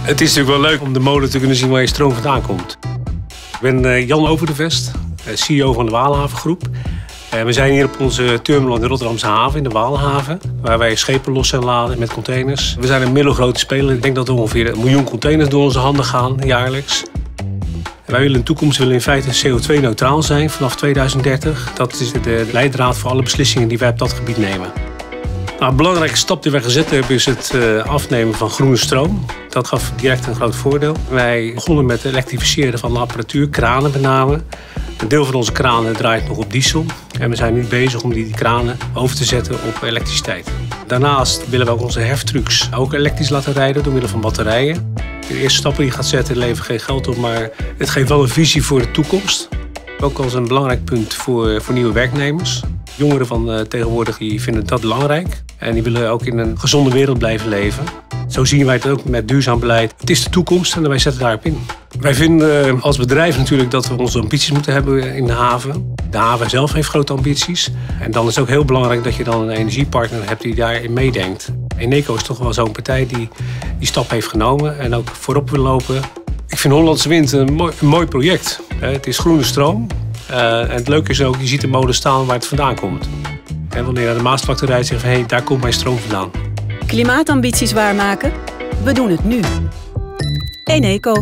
Het is natuurlijk wel leuk om de molen te kunnen zien waar je stroom vandaan komt. Ik ben eh, Jan Overdevest, eh, CEO van de Waalhavengroep. Eh, We zijn hier op onze terminal in de Rotterdamse haven, in de Waalhaven, waar wij schepen los en laden met containers. We zijn een middelgrote speler. Ik denk dat er ongeveer een miljoen containers door onze handen gaan jaarlijks. Wij willen in de toekomst willen in feite CO2-neutraal zijn vanaf 2030. Dat is de leidraad voor alle beslissingen die wij op dat gebied nemen. Nou, een belangrijke stap die wij gezet hebben is het eh, afnemen van groene stroom. Dat gaf direct een groot voordeel. Wij begonnen met het elektrificeren van de apparatuur, kranen met name. Een deel van onze kranen draait nog op diesel. En we zijn nu bezig om die, kranen over te zetten op elektriciteit. Daarnaast willen we ook onze heftrucks ook elektrisch laten rijden door middel van batterijen. De eerste stappen die je gaat zetten leveren geen geld op, maar het geeft wel een visie voor de toekomst. Ook als een belangrijk punt voor, voor nieuwe werknemers. Jongeren van eh, tegenwoordig vinden dat belangrijk. En die willen ook in een gezonde wereld blijven leven. Zo zien wij het ook met duurzaam beleid. Het is de toekomst en wij zetten daarop in. Wij vinden eh, als bedrijf natuurlijk dat we onze ambities moeten hebben in de haven. De haven zelf heeft grote ambities. En dan is het ook heel belangrijk dat je dan een energiepartner hebt die daarin meedenkt. Eneco is toch wel zo'n partij die die stap heeft genomen en ook voorop wil lopen. Ik vind Hollandse Wind een mooi, mooi project. Eh, Het is groene stroom. Eh, en het leuke is ook, je ziet de molen staan waar het vandaan komt. En wanneer naar de Maasvlakte rijdt, zeg je van hé, daar komt mijn stroom vandaan. Klimaatambities waarmaken? We doen het nu. Eneco.